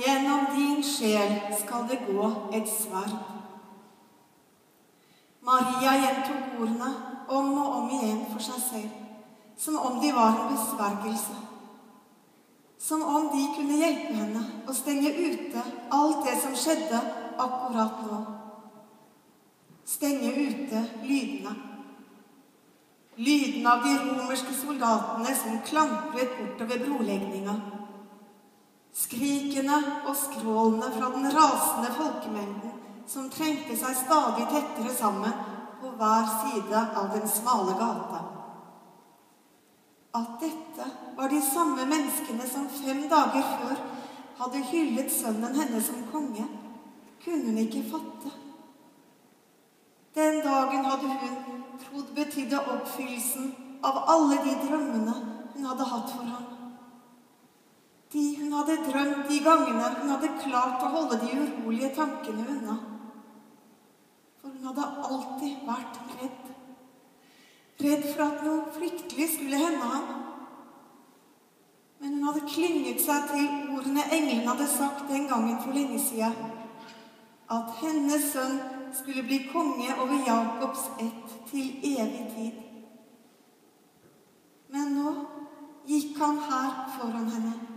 gjennom din sjel skal det gå et sverd. Maria gjentok ordene om og om igjen for seg selv, som om de var en besvergelse. Som om de kunne hjelpe henne å stenge ute alt det som skjedde akkurat nå. Stenge ute lydene. Lydene av de romerske soldatene som klampret bortover brolegninga. Skrikene og skrålene fra den rasende folkemengden som trengte seg stadig tettere sammen på hver side av den smale gata. At dette var de samme menneskene som fem dager før hadde hyllet sønnen hennes som konge, kunne hun ikke fatte. Den dagen hadde hun trodd betydde oppfyllelsen av alle de drømmene hun hadde hatt for ham. De hun hadde drømt de gangene hun hadde klart å holde de urolige tankene unna. For hun hadde alltid vært redd. Redd for at noe fryktelig skulle hende ham. Men hun hadde klynget seg til ordene englene hadde sagt den gangen for lenge siden. At hennes sønn skulle bli konge over Jakobs ett til evig tid. Men nå gikk han her foran henne.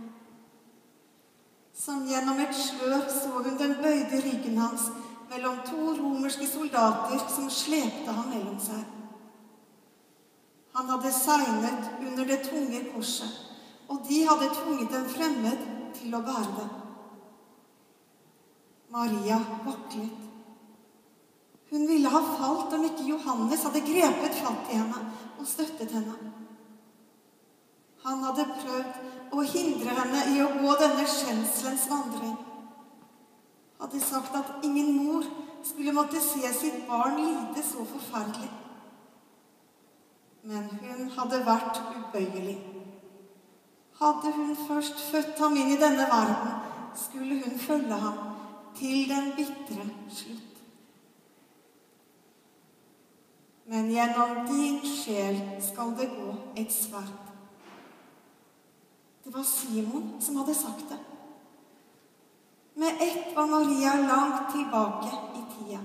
Som gjennom et slør så hun den bøyde ryggen hans mellom to romerske soldater som slepte ham mellom seg. Han hadde segnet under det tunge korset, og de hadde tvunget en fremmed til å bære det. Maria vaklet. Hun ville ha falt om ikke Johannes hadde grepet fatt i henne og støttet henne. Han hadde prøvd å hindre henne i å gå denne skjemselens vandring. Hadde sagt at ingen mor skulle måtte se sitt barn lide så forferdelig. Men hun hadde vært ubøyelig. Hadde hun først født ham inn i denne verden, skulle hun følge ham til den bitre slutt. Men gjennom din sjel skal det gå et sverd. Det var Simon som hadde sagt det. Med ett var Maria langt tilbake i tida.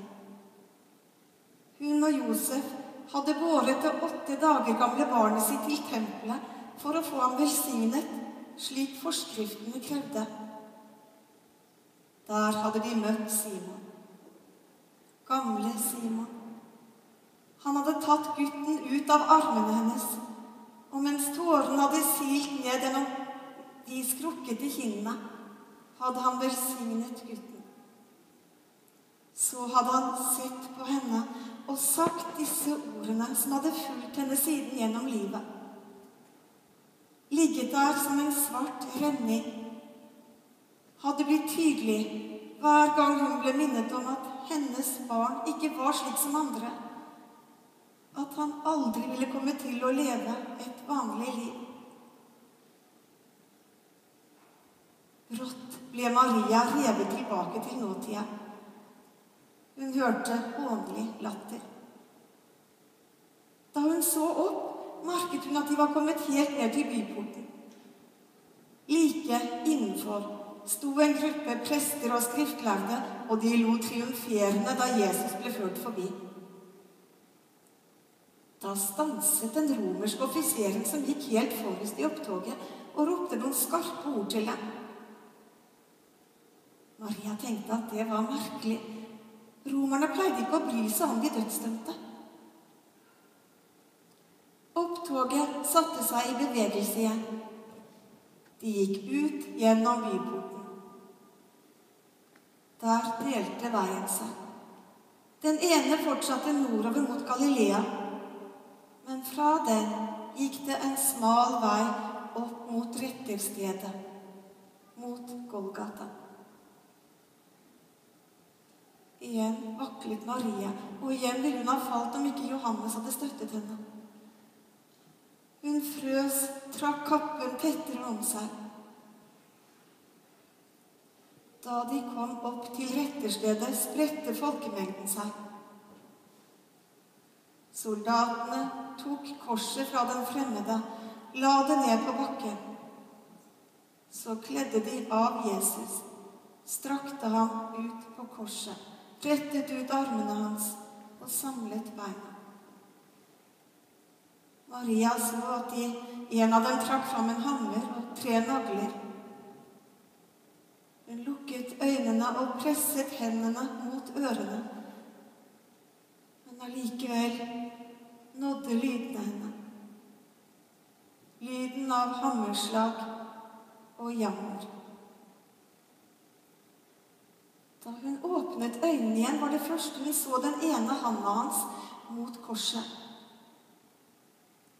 Hun og Josef hadde båret det åtte dager gamle barnet sitt til tempelet for å få ham velsignet, slik forskriftene krevde. Der hadde de møtt Simon. Gamle Simon. Han hadde tatt gutten ut av armene hennes, og mens tårene hadde silt ned gjennom de i kinnene, hadde han velsignet gutten. Så hadde han sett på henne og sagt disse ordene som hadde fulgt henne siden gjennom livet. Ligget der som en svart renning. Hadde blitt tydelig hver gang hun ble minnet om at hennes barn ikke var slik som andre. At han aldri ville komme til å leve et vanlig liv. Brått ble Maria revet tilbake til nåtida. Hun hørte hånlig latter. Da hun så opp, merket hun at de var kommet helt ned til byporten. Like innenfor sto en gruppe prester og skriftlærde, og de lo triumferende da Jesus ble ført forbi. Da stanset den romerske offiseren som gikk helt forrest i opptoget, og ropte noen skarpe ord til dem. Maria tenkte at det var merkelig. Romerne pleide ikke å bry seg om de dødsdømte. Opptoget satte seg i bevegelse igjen. De gikk ut gjennom byporten. Der delte veien seg. Den ene fortsatte nordover mot Galilea, men fra den gikk det en smal vei opp mot retterstedet, mot Golgata. Igjen vaklet Maria, og igjen ville hun ha falt om ikke Johannes hadde støttet henne. Hun frøs, trakk kappen tettere om seg. Da de kom opp til retterstedet, spredte folkemengden seg. Soldatene tok korset fra den fremmede, la det ned på bakken. Så kledde de av Jesus, strakte han ut på korset, rettet ut armene hans og samlet beina. Maria så at de, en av dem trakk fram en hammer og tre nagler. Hun lukket øynene og presset hendene mot ørene. Men allikevel nådde lydene henne. Lyden av hammerslag og jammer. Da hun åpnet øynene igjen, var det første vi så den ene handa hans mot korset.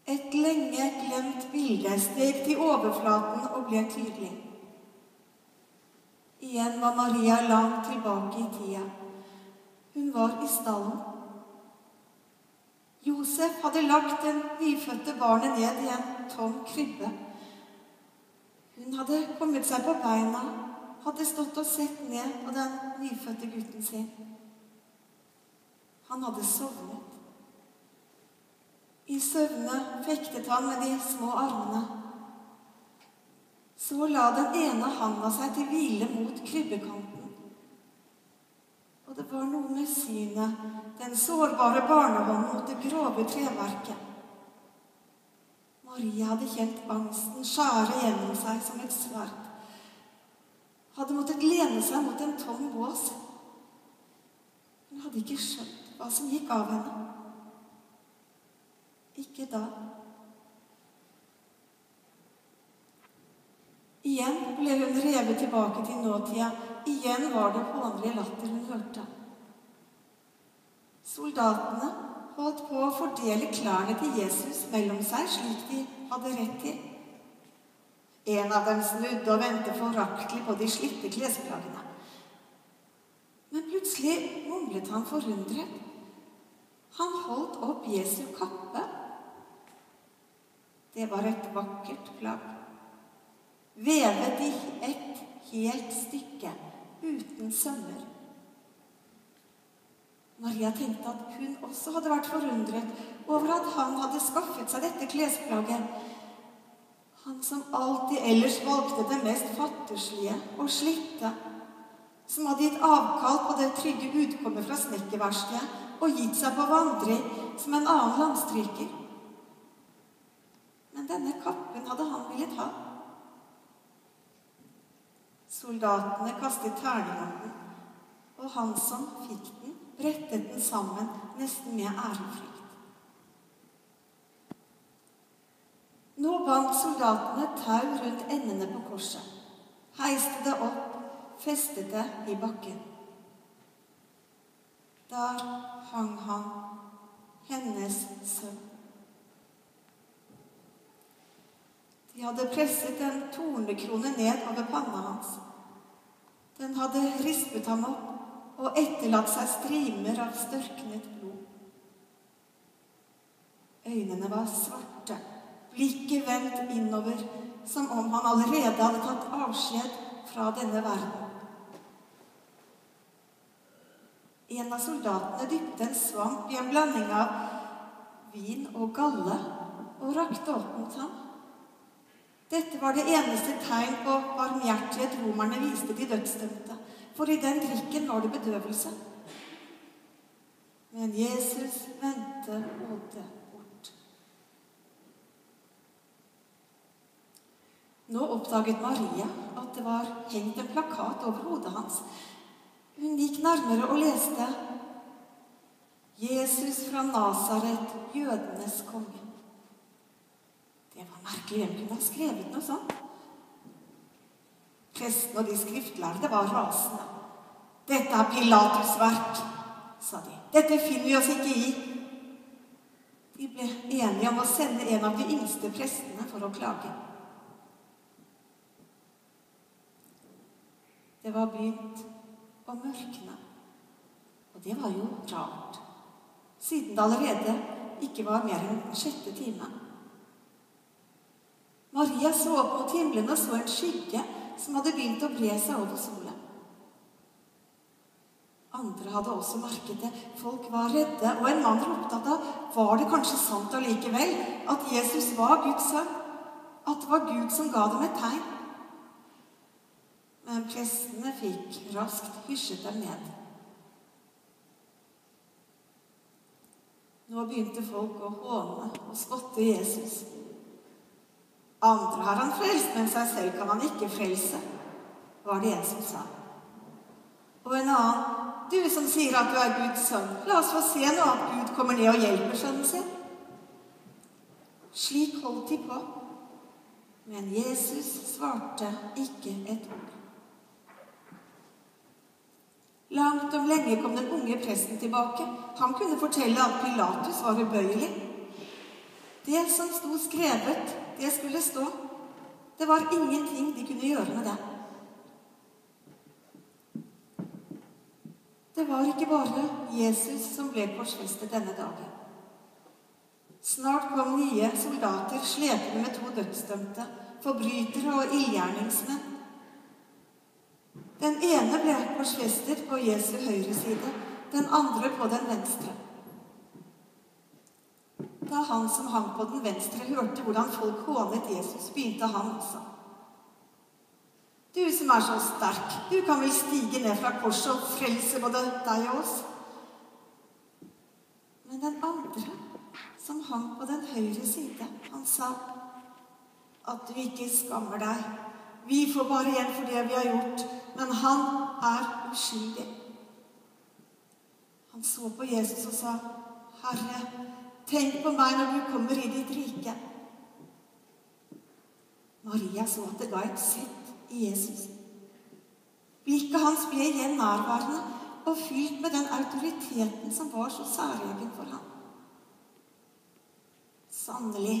Et lenge glemt bilde steg til overflaten og ble tydelig. Igjen var Maria langt tilbake i tida. Hun var i stallen. Josef hadde lagt det nyfødte barnet ned i en tom krybbe. Hun hadde kommet seg på beina, hadde stått og sett ned på den nyfødte gutten sin. Han hadde sovnet. I søvne fektet han med de små armene. Så la den ene handa seg til hvile mot krybbekanten. Og det var noe med synet, den sårbare barnehånden mot det grove treverket. Maria hadde kjent angsten skjære gjennom seg som et sverd. Hadde måttet lene seg mot en tom bås. Hun hadde ikke skjønt hva som gikk av henne. Ikke da. Igjen ble hun revet tilbake til nåtida. Igjen var det hånlig latter hun hørte. Soldatene holdt på å fordele klærne til Jesus mellom seg slik de hadde rett til. En av dem snudde og vendte foraktelig på de slitte klesplaggene. Men plutselig mumlet han forundret. Han holdt opp Jesu kappe det var et vakkert plagg. Vevet i et helt stykke, uten sømmer. Maria tenkte at hun også hadde vært forundret over at han hadde skaffet seg dette klesplagget. Han som alltid ellers valgte det mest fattigslige og slitte. Som hadde gitt avkall på det trygge utkommet fra snekkerverkstedet og gitt seg på vandring som en annen landstryker. Men denne kappen hadde han villet ha. Soldatene kastet terning om den, og han som fikk den, brettet den sammen nesten med ærefrykt. Nå bandt soldatene tau rundt endene på korset, heiste det opp, festet det i bakken. Der hang han, hennes sønn. De hadde presset en tornekrone ned over panna hans. Den hadde rispet ham opp og etterlatt seg strimer av størknet blod. Øynene var svarte, blikket vendt innover, som om han allerede hadde tatt avskjed fra denne verden. En av soldatene dypte en svamp i en blanding av vin og galle og rakte opp mot ham. Dette var det eneste tegn på barmhjertighet romerne viste de dødsdømte. For i den drikken var det bedøvelse. Men Jesus vendte hodet Nå oppdaget Maria at det var hengt en plakat over hodet hans. Hun gikk nærmere og leste 'Jesus fra Nasaret, jødenes konge'. Det var merkelig. Hvem kunne ha skrevet noe sånt? Prestene og de skriftlærde var rasende. 'Dette er Pilatus' verk', sa de. 'Dette finner vi oss ikke i.' De ble enige om å sende en av de yngste prestene for å klage. Det var begynt å mørkne. Og det var jo rart, siden det allerede ikke var mer enn sjette time. Maria så opp mot himmelen og så en skygge som hadde begynt å bre seg over solen. Andre hadde også merket det. Folk var redde, og en mann ropte da var det kanskje sant allikevel at Jesus var Guds sønn? At det var Gud som ga dem et tegn? Men prestene fikk raskt hysjet dem ned. Nå begynte folk å håne og spotte Jesus. Andre har han frelst, men seg selv kan han ikke frelse, var det en som sa. Og en annen, du som sier at du er Guds sønn, la oss få se nå at Gud kommer ned og hjelper sønnen sin. Slik holdt de på. Men Jesus svarte ikke et ord. Langt om lenge kom den unge presten tilbake. Han kunne fortelle at Pilatus var ubøyelig. Det som sto skrevet, det skulle stå. Det var ingenting de kunne gjøre med det. Det var ikke bare Jesus som ble korsfestet denne dagen. Snart kom nye soldater slepende med to dødsdømte, forbrytere og ildgjerningsmenn. Den ene ble korsfestet på Jesu høyre side, den andre på den venstre. Da han som hang på den venstre, hørte hvordan folk hånet Jesus, begynte han også. Du som er så sterk, du kan vel stige ned fra korset og frelse både deg og oss? Men den andre, som hang på den høyre side, han sa at du ikke skammer deg. Vi får bare igjen for det vi har gjort, men han er uskyldig. Han så på Jesus og sa, 'Herre, tenk på meg når du kommer i ditt rike.' Maria så at det ga et sett i Jesus. Blikket hans ble igjen nærværende og fylt med den autoriteten som var så særegen for ham. Sannelig,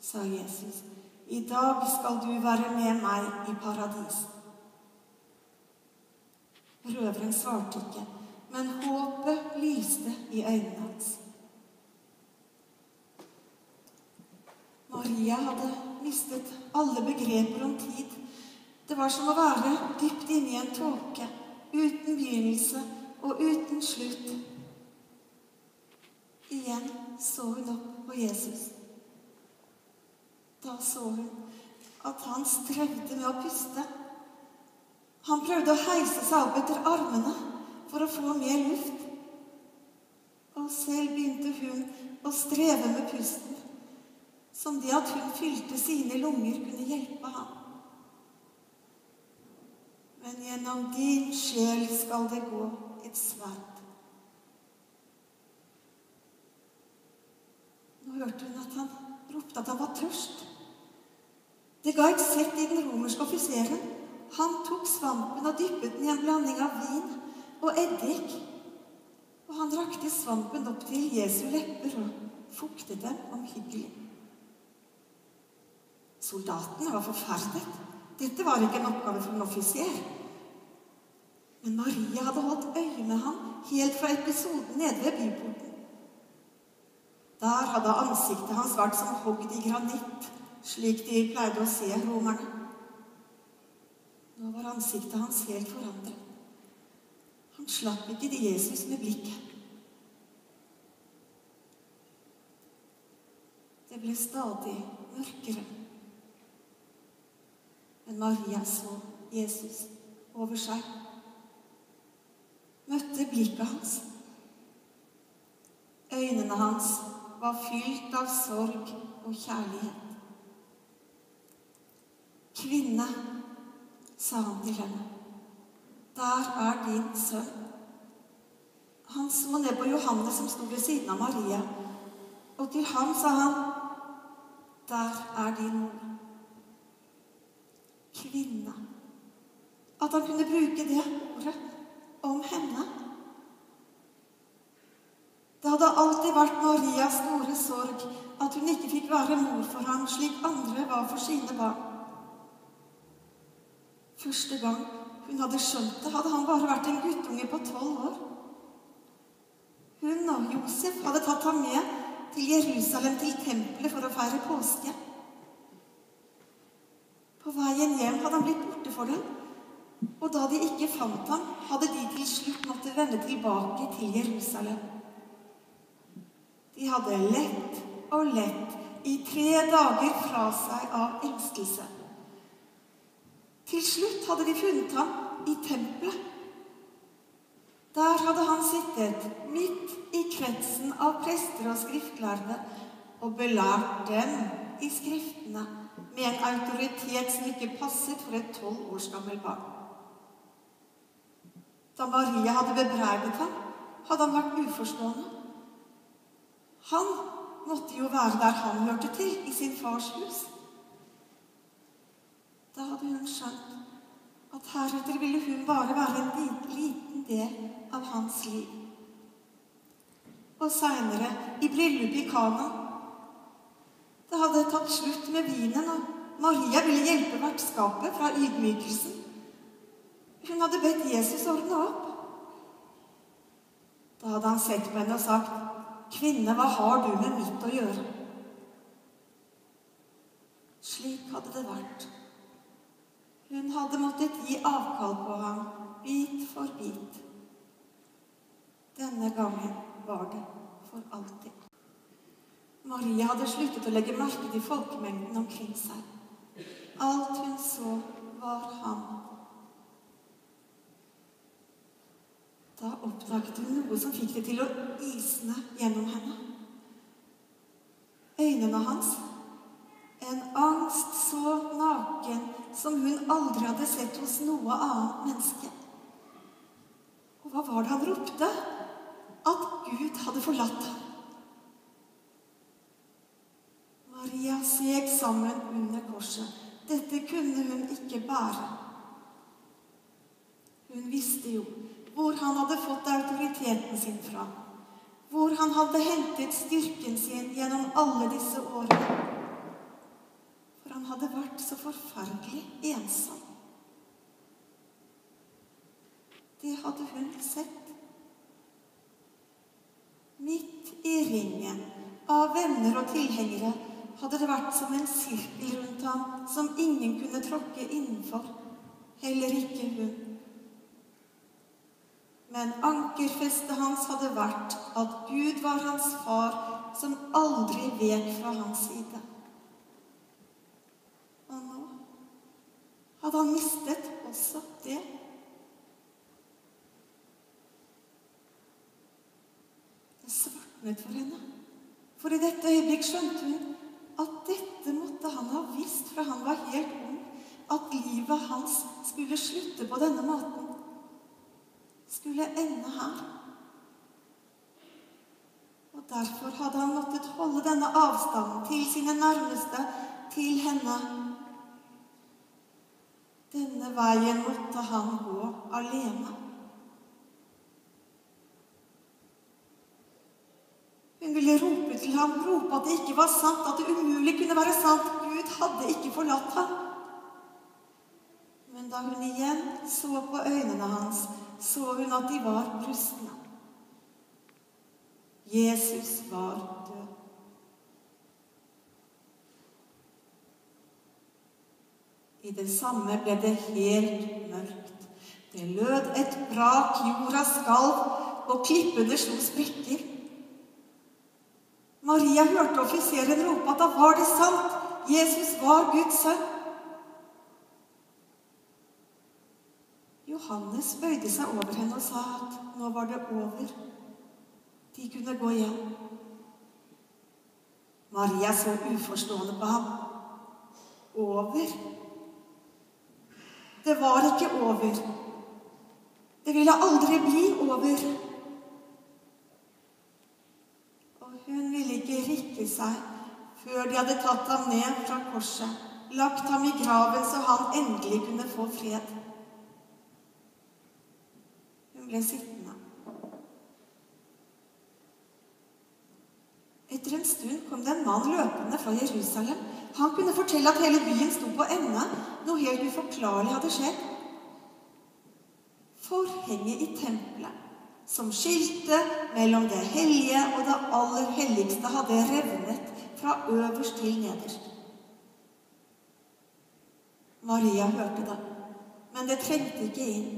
sa Jesus, i dag skal du være med meg i paradis. Røveren svarte ikke, men håpet lyste i øynene hans. Maria hadde mistet alle begreper om tid. Det var som å være dypt inne i en tåke, uten begynnelse og uten slutt. Igjen så hun opp på Jesus. Da så hun at han strevde med å puste. Han prøvde å heise seg opp etter armene for å få mer luft. Og selv begynte hun å streve med pusten, som det at hun fylte sine lunger, kunne hjelpe ham. Men gjennom din sjel skal det gå et sverd. Nå hørte hun at han ropte at han var tørst. Det ga et sett i den romerske offiseren. Han tok svampen og dyppet den i en blanding av vin og eddik. Og han rakte svampen opp til Jesu lepper og fuktet dem omhyggelig. Soldatene var forferdet. Dette var ikke en oppgave for en offiser. Men Maria hadde holdt øye med ham helt fra episoden nede ved byporten. Der hadde ansiktet hans vært som hogd i granitt, slik de pleide å se romerne. Nå var ansiktet hans helt forandret. Han slapp ikke til Jesus med blikket. Det ble stadig mørkere. Men Maria så Jesus over seg, møtte blikket hans. Øynene hans var fylt av sorg og kjærlighet. Kvinne, sa han til henne. Der er din sønn. Han så ned på Johannes som sto ved siden av Maria, og til ham sa han, Der er din mor. Kvinne. At han kunne bruke det ordet om henne. Det hadde alltid vært Marias store sorg at hun ikke fikk være mor for ham slik andre var for sine barn. Første gang hun hadde skjønt det, hadde han bare vært en guttunge på tolv år. Hun og Josef hadde tatt ham med til Jerusalem, til tempelet, for å feire påske. På veien hjem hadde han blitt borte for dem, og da de ikke fant ham, hadde de til slutt måttet vende tilbake til Jerusalem. De hadde lett og lett i tre dager fra seg av engstelse. Til slutt hadde de funnet ham i tempelet. Der hadde han sittet midt i kretsen av prester og skriftlærde og belært dem i Skriftene med en autoritet som ikke passet for et tolv års gammelt barn. Da Maria hadde bebreidet ham, hadde han vært uforstående. Han måtte jo være der han hørte til, i sin fars hus. Da hadde hun skjønt at heretter ville hun bare være en liten del av hans liv. Og seinere, i bryllupet i Kana, det hadde tatt slutt med vinen, og Maria ville hjelpe vertskapet fra ydmykelsen. Hun hadde bedt Jesus ordne opp. Da hadde han sett på henne og sagt, 'Kvinne, hva har du med mitt å gjøre?' Slik hadde det vært. Hun hadde måttet gi avkall på ham, bit for bit. Denne gangen var det for alltid. Maria hadde sluttet å legge merke til folkemengden omkring seg. Alt hun så, var ham. Da oppdaget hun noe som fikk det til å isne gjennom henne. Øynene hans en angst så naken som hun aldri hadde sett hos noe annet menneske. Og hva var det han ropte? At Gud hadde forlatt ham. Maria seg sammen under korset. Dette kunne hun ikke bære. Hun visste jo hvor han hadde fått autoriteten sin fra. Hvor han hadde hentet styrken sin gjennom alle disse årene hadde vært så forferdelig ensom. Det hadde hun sett. Midt i ringen av venner og tilhengere hadde det vært som en sirkel rundt ham som ingen kunne tråkke innenfor, heller ikke hun. Men ankerfestet hans hadde vært at Gud var hans far, som aldri vek fra hans side. Hadde han mistet også det. Det svartnet for henne. For i dette øyeblikk skjønte hun at dette måtte han ha visst fra han var helt ung, at livet hans skulle slutte på denne måten. Skulle ende her. Og derfor hadde han måttet holde denne avstanden til sine nærmeste, til henne denne veien måtte han gå alene. Hun ville rope til ham, rope at det ikke var sant, at det umulig kunne være sant. Gud hadde ikke forlatt ham. Men da hun igjen så på øynene hans, så hun at de var brustne. Jesus var død. I det samme ble det helt mørkt. Det lød et brak, jorda skalv, og klippene slo sprekker. Maria hørte offiseren rope at da var det sant. Jesus var Guds sønn. Johannes bøyde seg over henne og sa at nå var det over. De kunne gå hjem. Maria så uforstående på ham. Over? Det var ikke over. Det ville aldri bli over. Og hun ville ikke rikke seg før de hadde tatt ham ned fra korset, lagt ham i graven så han endelig kunne få fred. Hun ble sittende. Etter en stund kom det en mann løpende fra Jerusalem han kunne fortelle at hele byen sto på ende. Noe helt uforklarlig hadde skjedd. Forhenget i tempelet, som skilte mellom det hellige og det aller helligste, hadde revnet fra øverst til nederst. Maria hørte det, men det trengte ikke inn.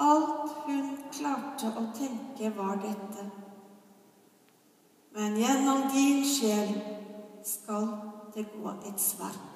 Alt hun klarte å tenke, var dette. Men gjennom din sjel skal det gå et sverd.